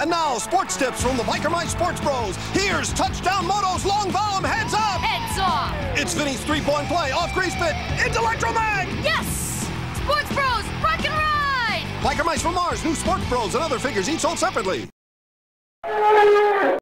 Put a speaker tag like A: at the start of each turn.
A: And now, sports tips from the Biker Mice Sports Bros. Here's Touchdown Modo's long bomb, heads up!
B: Heads off!
A: It's Vinnie's three-point play, off Greasepit, into Electromag!
B: Yes! Sports Bros, rock and ride!
A: Biker Mice from Mars, new Sports Bros, and other figures each sold separately.